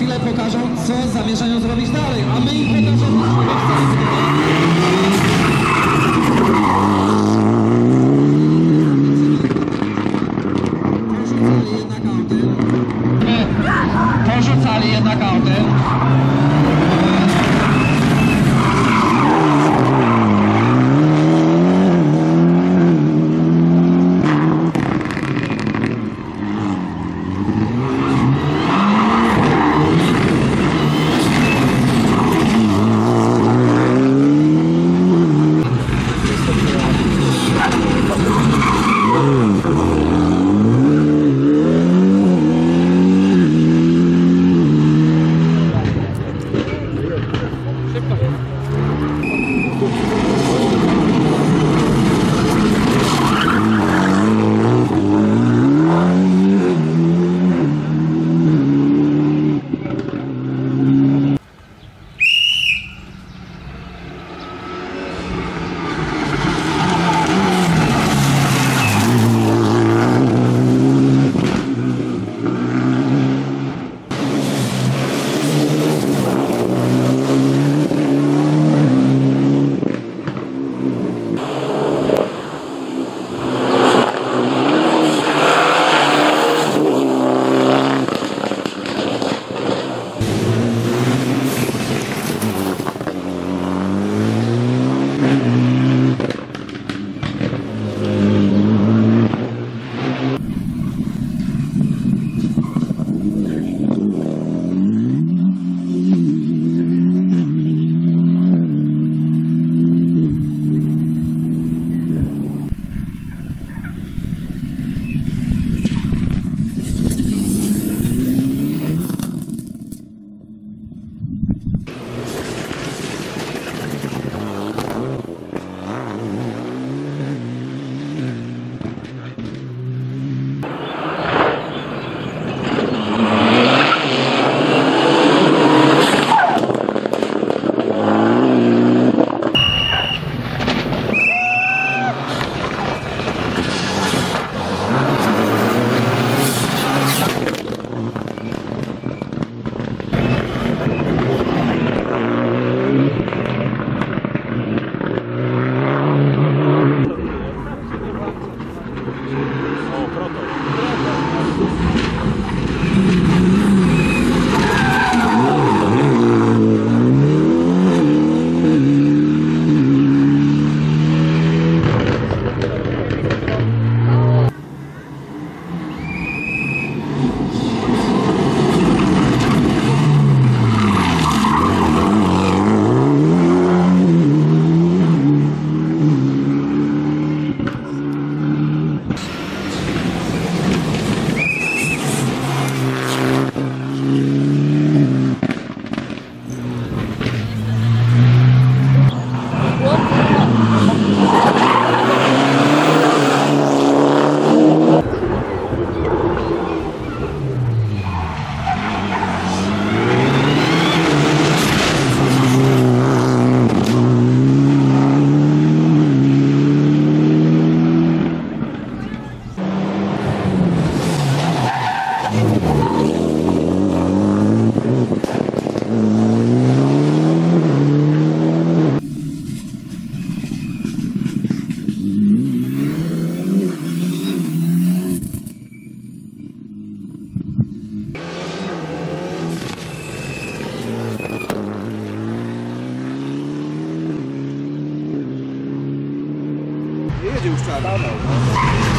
chwilę pokażą, co zamierzają zrobić dalej, a my im pokażemy, co chcemy. Porzucali jednak autem. Porzucali jednak autem. Brasil, sabe? Tá, não.